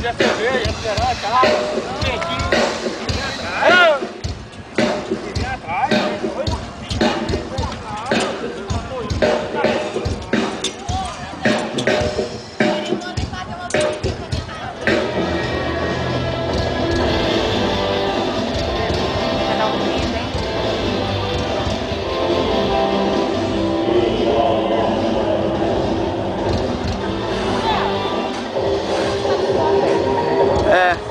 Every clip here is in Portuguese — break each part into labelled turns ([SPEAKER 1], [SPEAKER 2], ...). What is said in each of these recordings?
[SPEAKER 1] quiser cerveja, refrigerante, água, quentinho.
[SPEAKER 2] Uh,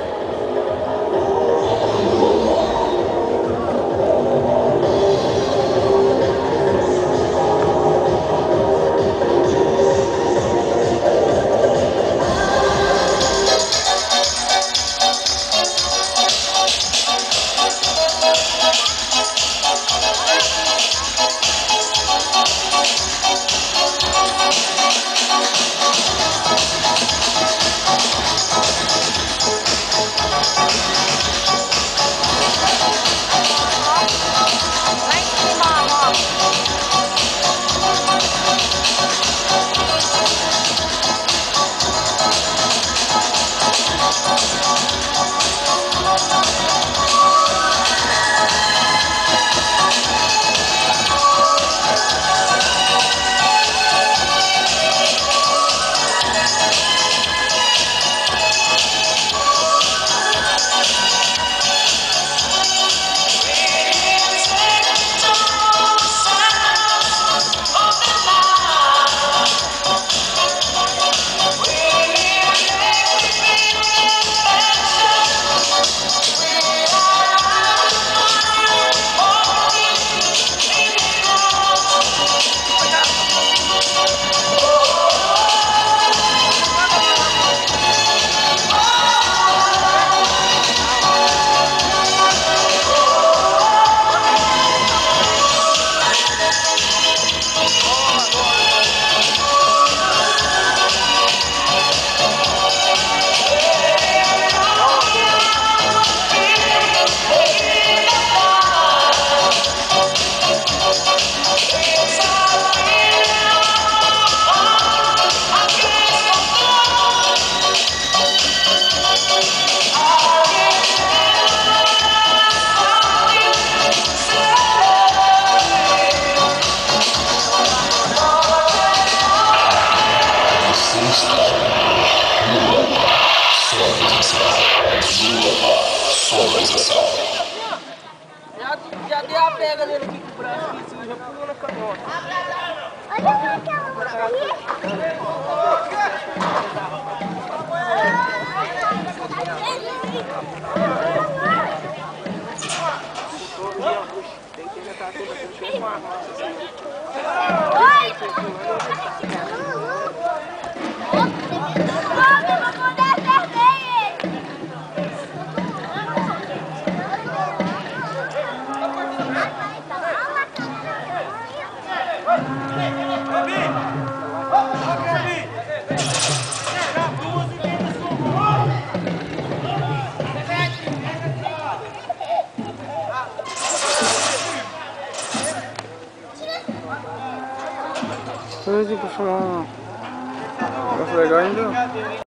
[SPEAKER 2] Lua Solarização.
[SPEAKER 1] Já, dei a pega nele aqui com o braço já pulou na canota.
[SPEAKER 3] Olha aquela ali.
[SPEAKER 4] Hoje pra chamar negócio legal ainda.